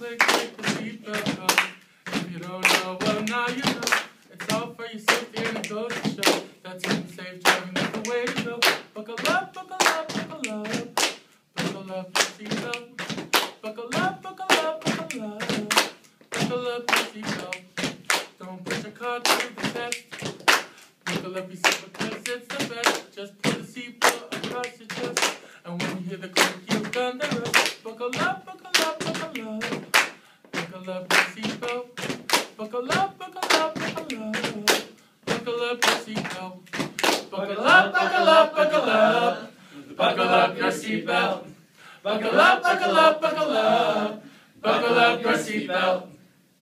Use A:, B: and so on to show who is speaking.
A: music, take the seatbelt off. If you don't know, well now you know. It's all for your safety and it goes to show that safe driving is the way to go. Buckle up, buckle up, buckle up. Buckle up your seatbelt. Buckle up, buckle up, buckle up. Buckle up seatbelt. Don't push your car through the test. Buckle up your seat because it's the best. Just put the seatbelt across your chest. And when you hear the click, you've done the rest. Buckle up, buckle up, buckle up. Buckle up your seatbelt. Buckle up, buckle up, buckle up. Buckle up your seatbelt. Buckle up, buckle up, buckle up. Buckle up your seatbelt. Buckle up, buckle up, buckle up. Buckle up your seatbelt.